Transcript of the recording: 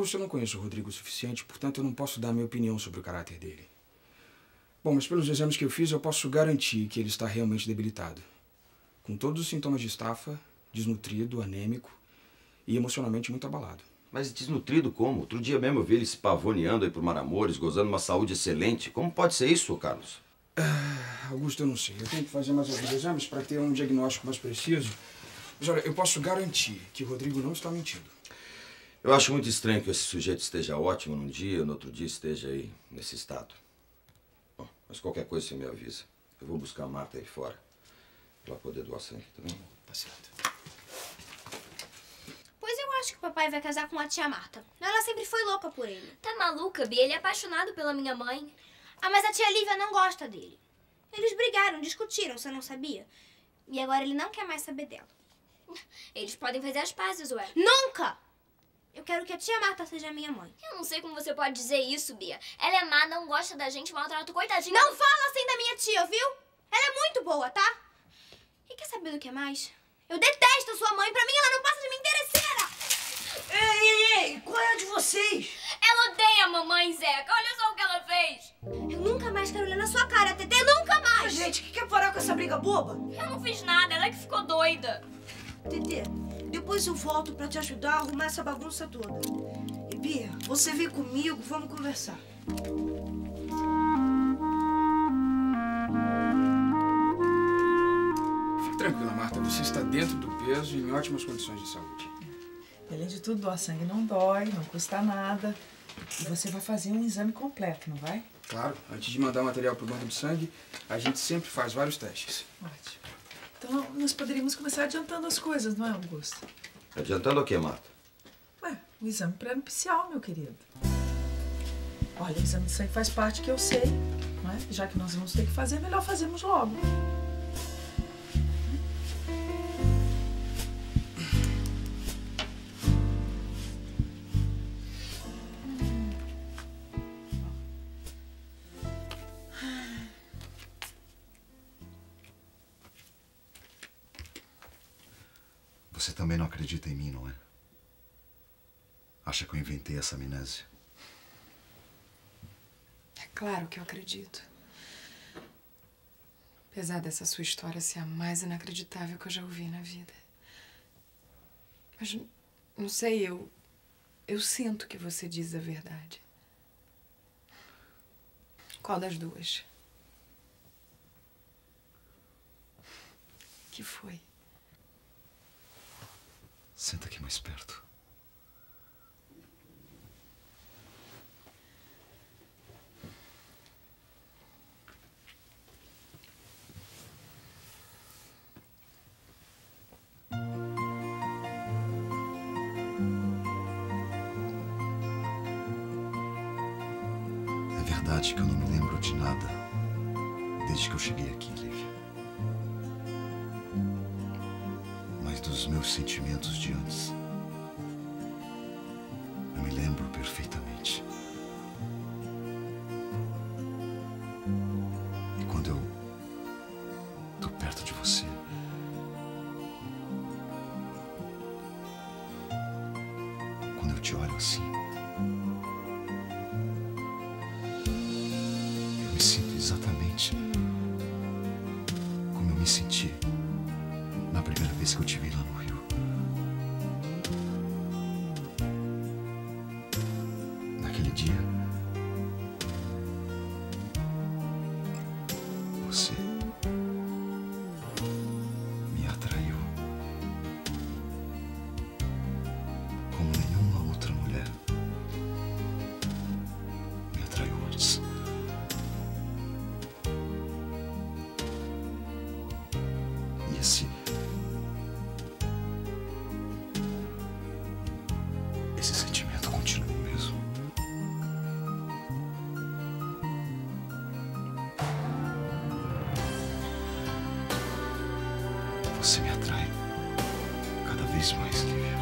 Augusto, eu não conheço o Rodrigo o suficiente, portanto eu não posso dar minha opinião sobre o caráter dele. Bom, mas pelos exames que eu fiz, eu posso garantir que ele está realmente debilitado. Com todos os sintomas de estafa, desnutrido, anêmico e emocionalmente muito abalado. Mas desnutrido como? Outro dia mesmo eu vi ele se pavoneando aí por Maramores, gozando uma saúde excelente. Como pode ser isso, Carlos? Ah, Augusto, eu não sei. Eu tenho que fazer mais alguns exames para ter um diagnóstico mais preciso. Mas olha, eu posso garantir que o Rodrigo não está mentindo. Eu acho muito estranho que esse sujeito esteja ótimo num dia e no outro dia esteja aí nesse estado. Bom, mas qualquer coisa você me avisa. Eu vou buscar a Marta aí fora. Pra poder doar sangue, tá bem? Tá certo. Pois eu acho que o papai vai casar com a tia Marta. Ela sempre foi louca por ele. Tá maluca, Bia? Ele é apaixonado pela minha mãe. Ah, mas a tia Lívia não gosta dele. Eles brigaram, discutiram, você não sabia? E agora ele não quer mais saber dela. Eles podem fazer as pazes, ué. Nunca! Eu quero que a tia Marta seja minha mãe. Eu não sei como você pode dizer isso, Bia. Ela é má, não gosta da gente, maltrata o coitadinho. Não fala assim da minha tia, viu? Ela é muito boa, tá? E quer saber do que mais? Eu detesto sua mãe. Pra mim, ela não passa de minha interesseira. Ei, ei, ei! Qual é a de vocês? Ela odeia a mamãe, Zeca. Olha só o que ela fez. Eu nunca mais quero olhar na sua cara, Tetê. Nunca mais! Gente, que quer parar com essa briga boba? Eu não fiz nada, ela é que ficou doida. Tetê, depois eu volto pra te ajudar a arrumar essa bagunça toda. E Bia, você vem comigo, vamos conversar. Fique tranquila, Marta. Você está dentro do peso e em ótimas condições de saúde. Além de tudo, doar sangue não dói, não custa nada. E você vai fazer um exame completo, não vai? Claro, antes de mandar o material para o banco de sangue, a gente sempre faz vários testes. Ótimo. Então, nós poderíamos começar adiantando as coisas, não é, Augusto? Adiantando o quê, Marta? Ué, o exame pré-nupcial, meu querido. Olha, o exame de sangue faz parte que eu sei, não é? Já que nós vamos ter que fazer, melhor fazermos logo. Você também não acredita em mim, não é? Acha que eu inventei essa amnésia? É claro que eu acredito. Apesar dessa sua história ser a mais inacreditável que eu já ouvi na vida. Mas, não sei, eu. Eu sinto que você diz a verdade. Qual das duas? Que foi? Senta aqui mais perto. É verdade que eu não me lembro de nada desde que eu cheguei aqui, meus sentimentos de antes, eu me lembro perfeitamente. E quando eu tô perto de você, quando eu te olho assim, eu me sinto exatamente como eu me senti na primeira vez que eu te vi lá Você me atrai cada vez mais, Lívia.